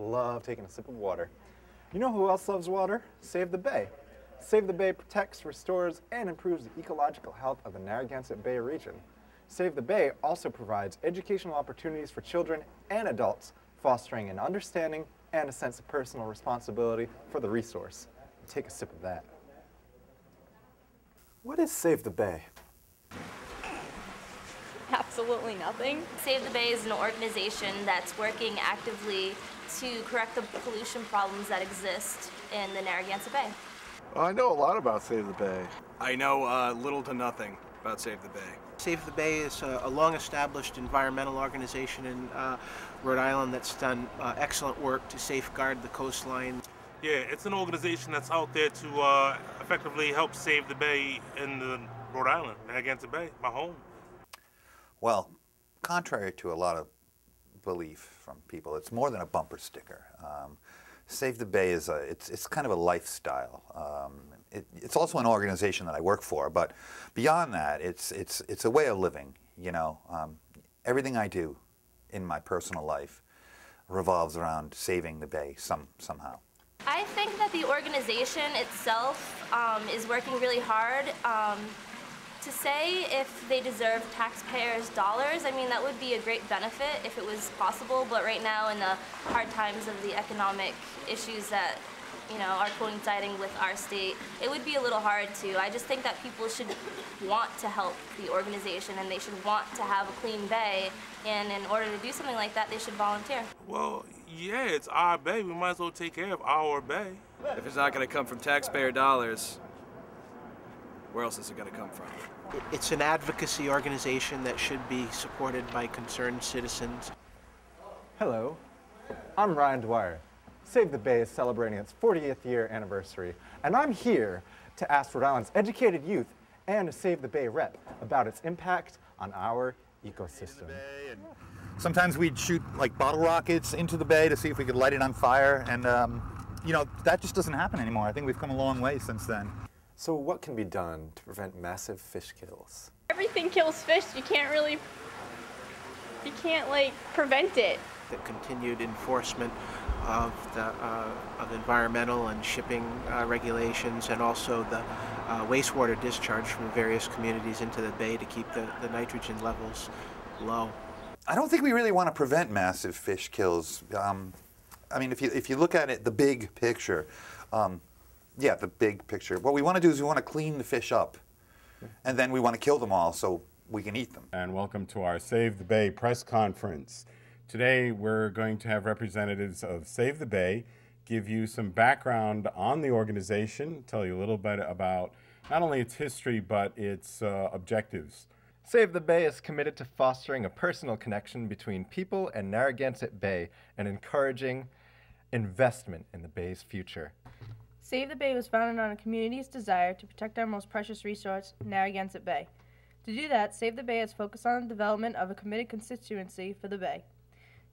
love taking a sip of water. You know who else loves water? Save the Bay. Save the Bay protects, restores, and improves the ecological health of the Narragansett Bay region. Save the Bay also provides educational opportunities for children and adults, fostering an understanding and a sense of personal responsibility for the resource. Take a sip of that. What is Save the Bay? Absolutely nothing. Save the Bay is an organization that's working actively to correct the pollution problems that exist in the Narragansett Bay. I know a lot about Save the Bay. I know uh, little to nothing about Save the Bay. Save the Bay is a, a long-established environmental organization in uh, Rhode Island that's done uh, excellent work to safeguard the coastline. Yeah, it's an organization that's out there to uh, effectively help save the bay in the Rhode Island, Narragansett Bay, my home. Well, contrary to a lot of belief from people, it's more than a bumper sticker. Um, Save the Bay is a, it's, it's kind of a lifestyle. Um, it, it's also an organization that I work for, but beyond that, it's, it's, it's a way of living, you know. Um, everything I do in my personal life revolves around saving the Bay some, somehow. I think that the organization itself um, is working really hard. To say if they deserve taxpayers' dollars, I mean, that would be a great benefit if it was possible, but right now in the hard times of the economic issues that you know, are coinciding with our state, it would be a little hard to. I just think that people should want to help the organization and they should want to have a clean bay, and in order to do something like that, they should volunteer. Well, yeah, it's our bay. We might as well take care of our bay. If it's not going to come from taxpayer dollars, where else is it going to come from? It's an advocacy organization that should be supported by concerned citizens. Hello, I'm Ryan Dwyer. Save the Bay is celebrating its 40th year anniversary, and I'm here to ask Rhode Island's educated youth and a Save the Bay rep about its impact on our ecosystem. Sometimes we'd shoot like bottle rockets into the bay to see if we could light it on fire, and um, you know that just doesn't happen anymore. I think we've come a long way since then. So what can be done to prevent massive fish kills? Everything kills fish. You can't really, you can't like prevent it. The continued enforcement of the uh, of environmental and shipping uh, regulations, and also the uh, wastewater discharge from various communities into the bay to keep the, the nitrogen levels low. I don't think we really want to prevent massive fish kills. Um, I mean, if you if you look at it, the big picture, um, yeah, the big picture. What we want to do is we want to clean the fish up, and then we want to kill them all so we can eat them. And welcome to our Save the Bay press conference. Today we're going to have representatives of Save the Bay give you some background on the organization, tell you a little bit about not only its history but its uh, objectives. Save the Bay is committed to fostering a personal connection between people and Narragansett Bay and encouraging investment in the Bay's future. Save the Bay was founded on a community's desire to protect our most precious resource, Narragansett Bay. To do that, Save the Bay has focused on the development of a committed constituency for the Bay.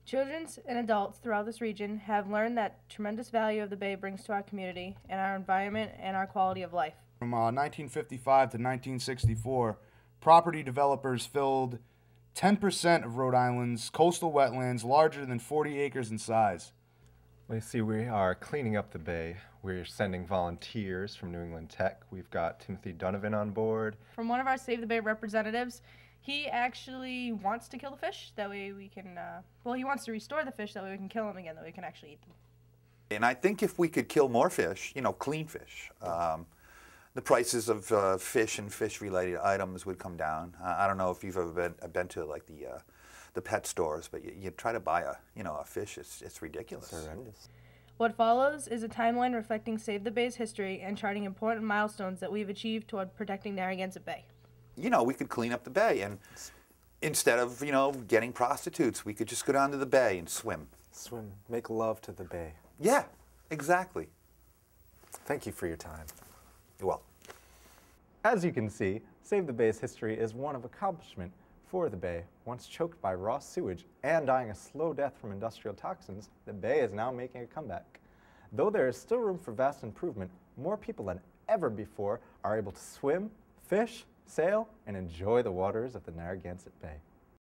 Children and adults throughout this region have learned that tremendous value of the Bay brings to our community and our environment and our quality of life. From uh, 1955 to 1964, property developers filled 10% of Rhode Island's coastal wetlands larger than 40 acres in size. We see we are cleaning up the bay. We're sending volunteers from New England Tech. We've got Timothy Donovan on board. From one of our Save the Bay representatives, he actually wants to kill the fish. That way we can, uh, well, he wants to restore the fish. That way we can kill them again. That way we can actually eat them. And I think if we could kill more fish, you know, clean fish, um, the prices of uh, fish and fish-related items would come down. Uh, I don't know if you've ever been, been to like the uh, the pet stores, but you, you, try to buy a you know a fish, it's it's ridiculous. It's horrendous. What follows is a timeline reflecting Save the Bay's history and charting important milestones that we've achieved toward protecting Narragansett Bay. You know, we could clean up the bay, and instead of you know getting prostitutes, we could just go down to the bay and swim. Swim, make love to the bay. Yeah, exactly. Thank you for your time. You're welcome. As you can see, Save the Bay's history is one of accomplishment for the bay. Once choked by raw sewage and dying a slow death from industrial toxins, the bay is now making a comeback. Though there is still room for vast improvement, more people than ever before are able to swim, fish, sail, and enjoy the waters of the Narragansett Bay.